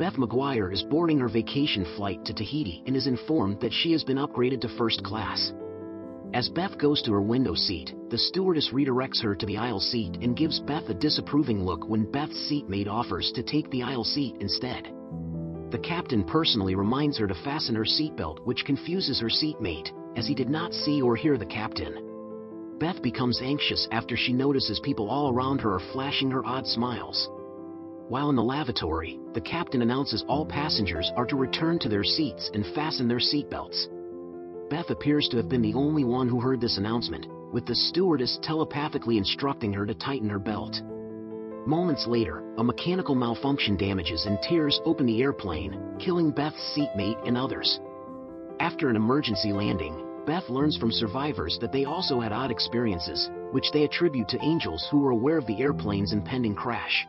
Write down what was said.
Beth McGuire is boarding her vacation flight to Tahiti and is informed that she has been upgraded to first class. As Beth goes to her window seat, the stewardess redirects her to the aisle seat and gives Beth a disapproving look when Beth's seatmate offers to take the aisle seat instead. The captain personally reminds her to fasten her seatbelt which confuses her seatmate, as he did not see or hear the captain. Beth becomes anxious after she notices people all around her are flashing her odd smiles. While in the lavatory, the captain announces all passengers are to return to their seats and fasten their seatbelts. Beth appears to have been the only one who heard this announcement, with the stewardess telepathically instructing her to tighten her belt. Moments later, a mechanical malfunction damages and tears open the airplane, killing Beth's seatmate and others. After an emergency landing, Beth learns from survivors that they also had odd experiences, which they attribute to angels who were aware of the airplane's impending crash.